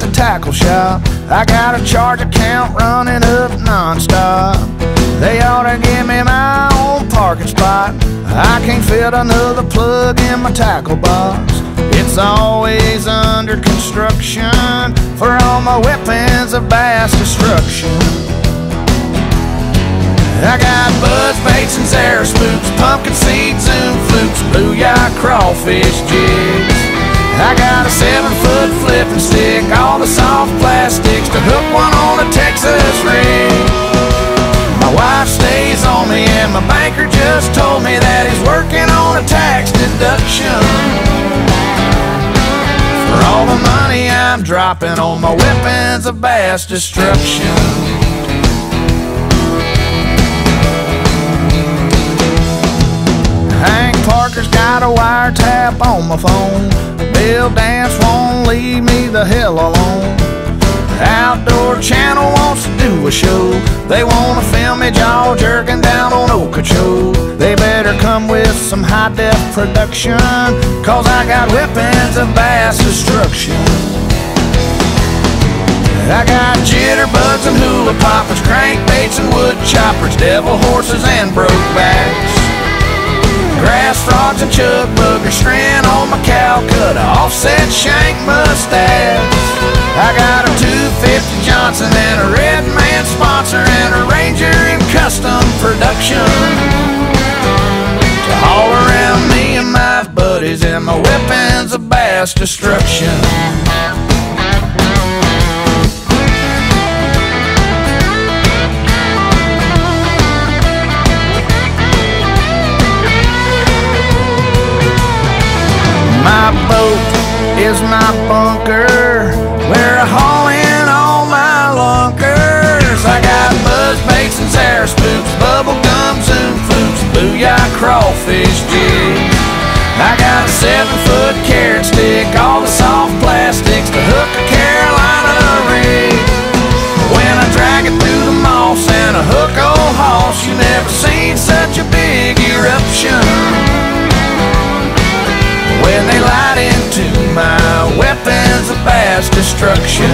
the tackle shop. I got a charge account running up nonstop. They ought to give me my own parking spot. I can't fit another plug in my tackle box. It's always under construction for all my weapons of mass destruction. I got buzz baits and Zara spooks, pumpkin seed zoom flukes, booyah crawfish jigs. I got a seven foot flipping stick, all the soft plastics to hook one on a Texas rig. My wife stays on me and my banker just told me that he's working on a tax deduction. For all the money I'm dropping on my weapons of mass destruction. Hank Parker's got a wiretap on my phone. Bill Dance won't leave me the hell alone. Outdoor Channel wants to do a show. They wanna film me jaw jerking down on Okeechobee. They better come with some high def production, cause I got weapons of mass destruction. I got jitterbugs and hula poppers, crankbaits and wood choppers, devil horses and brokebacks. Grass frogs and chug bugger strand on my Calcutta offset shank Mustads. I got a 250 Johnson and a Red Man sponsor and a Ranger in custom production. To haul around me and my buddies and my weapons of mass destruction. Is my bunker where I haul in all my lunkers. I got buzz baits and Zara spooks, bubble gum, zoom flukes, booyah crawfish jigs. I got a seven foot carrot stick, destruction.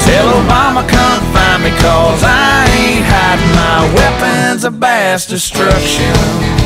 Tell Obama come find me cause I ain't hiding my weapons of mass destruction.